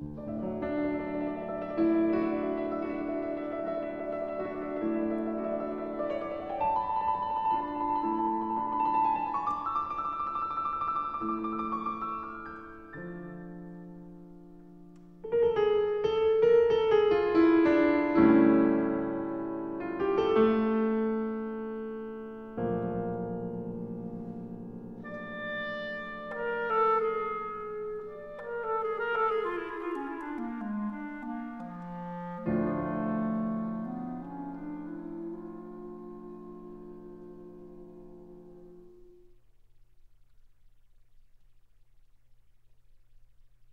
Música